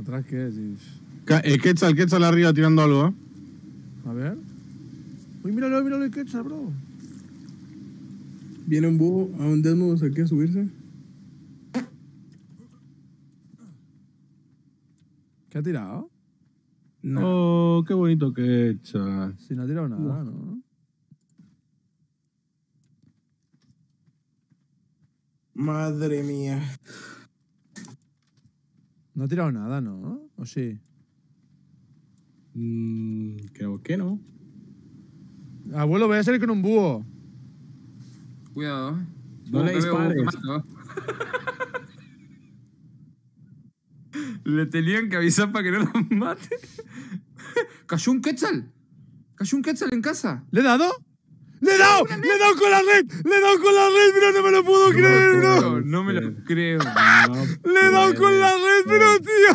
¿Atrás qué? Ca- El Quetzal, el Quetzal arriba tirando algo, ¿eh? A ver. Uy, míralo, míralo el quetzal, bro. Viene un búho a un Desmos aquí a subirse. ¿Qué ha tirado? No. Oh, qué bonito Quetzal. Si no ha tirado nada, ¿no? Madre mía. No ha tirado nada, ¿no? ¿O sí? Mm, creo que no. Abuelo, voy a salir con un búho. Cuidado. No le dispares. Le tenían que avisar para que no los mate. Cayó un quetzal. Cayó un quetzal en casa. ¿Le he dado? ¡Le he dado! ¡Le he dado con la red! ¡Le he dado con la red! ¡Pero no me lo puedo creer, No, no lo creo. ¡Le he dado con la red, pero tío!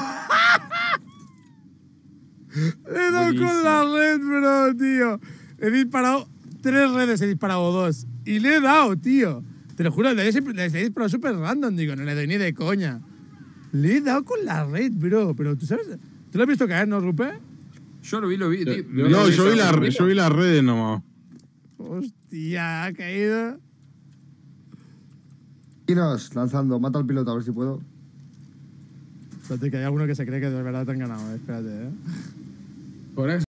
¡Le he dado con la red, bro, tío! He disparado tres redes, he disparado dos. Y le he dado, tío. Te lo juro, le he, le he disparado súper random, digo, no le doy ni de coña. Le he dado con la red, bro. Pero tú sabes. ¿Tú lo has visto caer, no, Rupe? Yo lo vi, lo vi. tío. No, yo vi, la, yo vi las redes nomás. Hostia, ha caído. Kinos, lanzando. Mata al piloto, a ver si puedo. Espérate, que hay alguno que se cree que de verdad te han ganado, eh. Espérate, eh. Por eso.